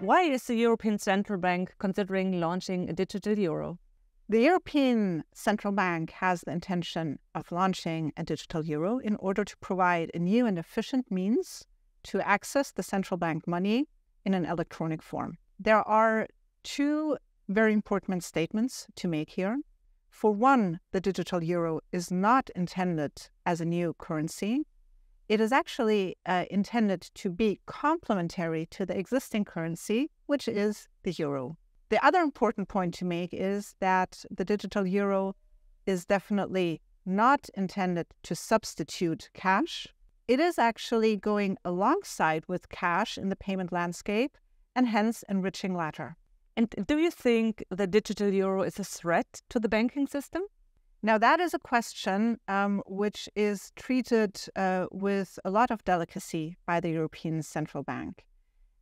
Why is the European Central Bank considering launching a digital euro? The European Central Bank has the intention of launching a digital euro in order to provide a new and efficient means to access the central bank money in an electronic form. There are two very important statements to make here. For one, the digital euro is not intended as a new currency. It is actually uh, intended to be complementary to the existing currency, which is the euro. The other important point to make is that the digital euro is definitely not intended to substitute cash. It is actually going alongside with cash in the payment landscape and hence enriching latter. And do you think the digital euro is a threat to the banking system? Now, that is a question um, which is treated uh, with a lot of delicacy by the European Central Bank.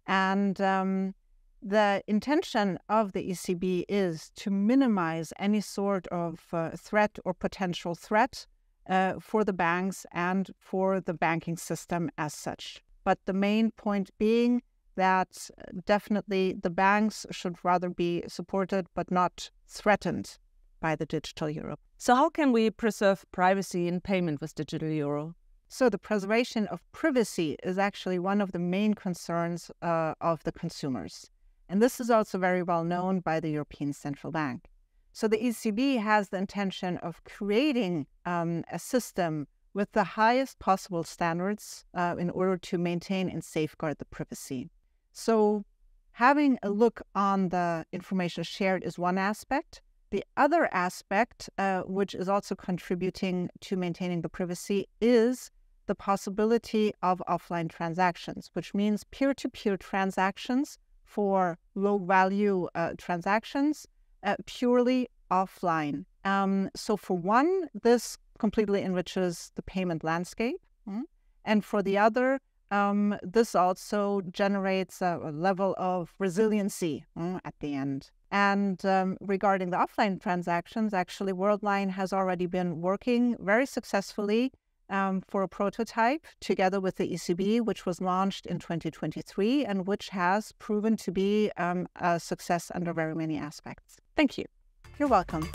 And um, the intention of the ECB is to minimize any sort of uh, threat or potential threat uh, for the banks and for the banking system as such. But the main point being that uh, definitely the banks should rather be supported but not threatened by the digital euro. So, how can we preserve privacy in payment with digital euro? So, the preservation of privacy is actually one of the main concerns uh, of the consumers. And this is also very well known by the European Central Bank. So, the ECB has the intention of creating um, a system with the highest possible standards uh, in order to maintain and safeguard the privacy. So, having a look on the information shared is one aspect. The other aspect, uh, which is also contributing to maintaining the privacy, is the possibility of offline transactions, which means peer to peer transactions for low value uh, transactions uh, purely offline. Um, so, for one, this completely enriches the payment landscape. Mm-hmm. And for the other, um, this also generates a, level of resiliency mm, at the end. And um, regarding the offline transactions, actually, Worldline has already been working very successfully um, for a prototype together with the ECB, which was launched in 2023 and which has proven to be um, a success under very many aspects. Thank you. You're welcome.